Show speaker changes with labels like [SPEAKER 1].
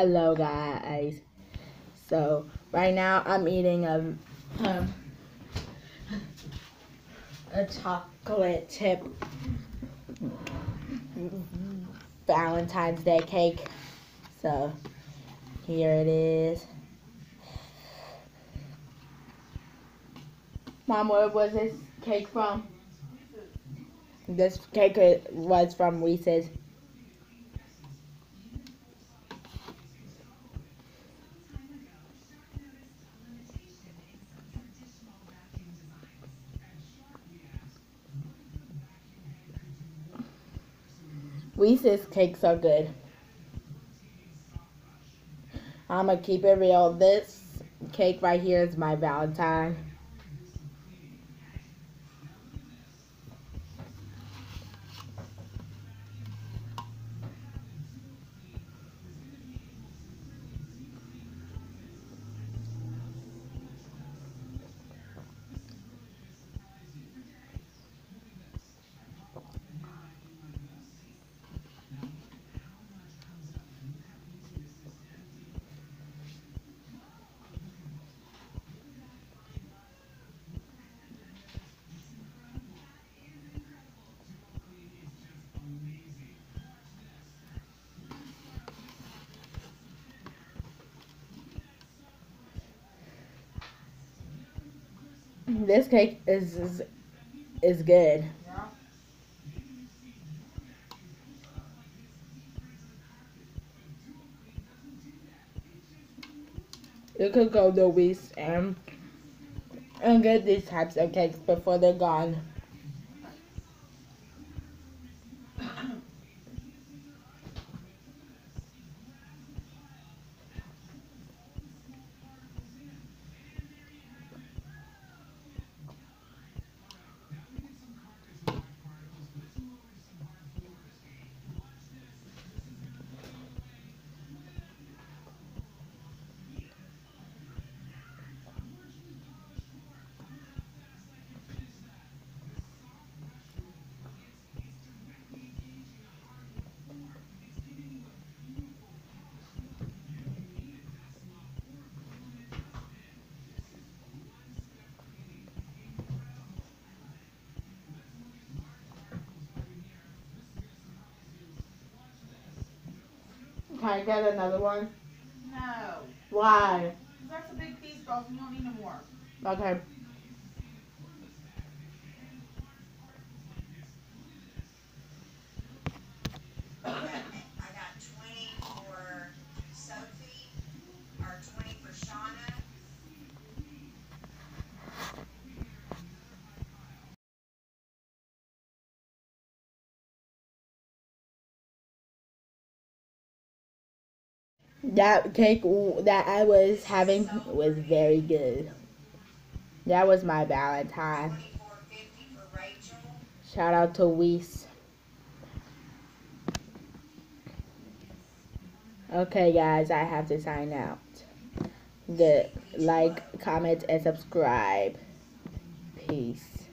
[SPEAKER 1] Hello guys. So right now I'm eating a um, a chocolate chip Valentine's Day cake. So here it is. Mom, where was this cake from? This cake was from Reese's. Reese's cakes are good. I'm gonna keep it real. This cake right here is my Valentine. This cake is is, is good. You could go to Reese and and get these types of cakes before they're gone. Can I get another one?
[SPEAKER 2] No.
[SPEAKER 1] Why?
[SPEAKER 2] That's a big piece, girls. You don't need no more.
[SPEAKER 1] Okay. That cake that I was having was very good. That was my Valentine. Shout out to Weiss. Okay, guys, I have to sign out. Good. Like, comment, and subscribe. Peace.